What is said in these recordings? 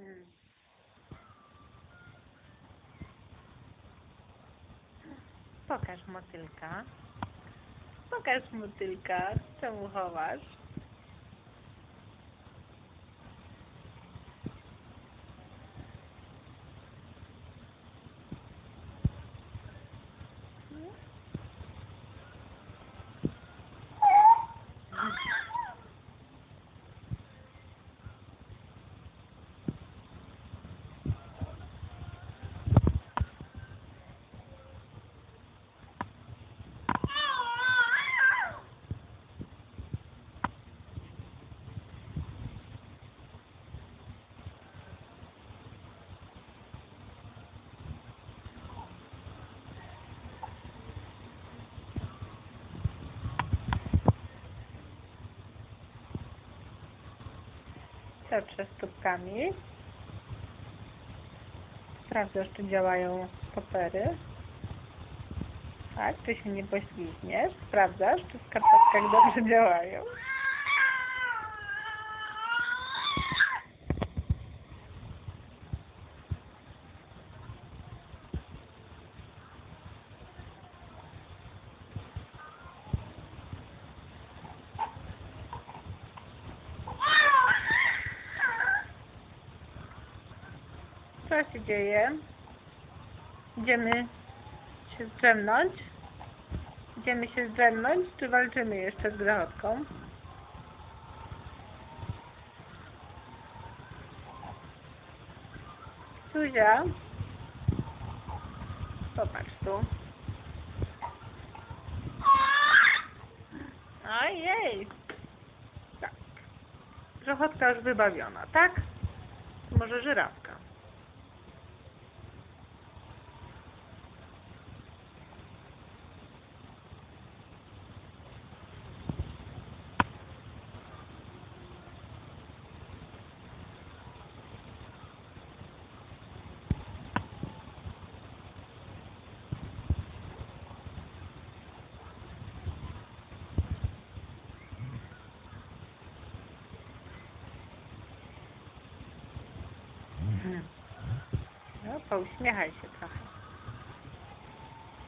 Hmm. Pokaż motylka. Pokaż motylka. Czemu chowasz? Przetrzesz stópkami. Sprawdzasz, czy działają stopery. Tak, czy się nie poślizgniesz. Sprawdzasz, czy w skarpetkach dobrze działają. Co się dzieje? Idziemy się zdrzemnąć? Idziemy się zdrzemnąć, czy walczymy jeszcze z grochotką? Suzia? Popatrz tu. Ojej! Tak. Grochotka już wybawiona, tak? Może żyrawka. No, pouśmiechaj się trochę.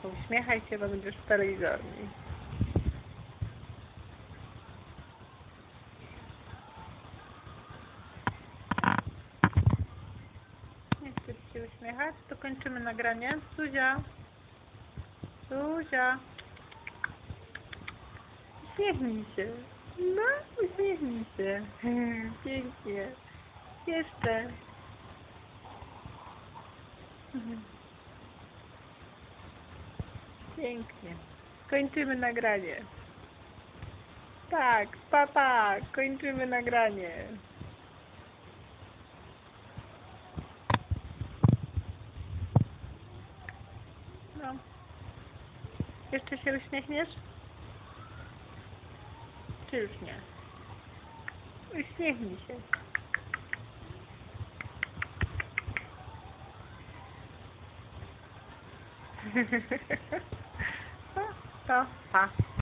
Pouśmiechaj się, bo będziesz w telewizorni. Nie chcesz się uśmiechać? To kończymy nagranie. Suzia. Suzia. Uśmiechnij się. No, uśmiechnij się. Pięknie. Jeszcze. Mhm. Pięknie. Kończymy nagranie. Tak, papa, pa, kończymy nagranie. No. Jeszcze się uśmiechniesz? Czy już nie? Uśmiechnij się. To, to, pa.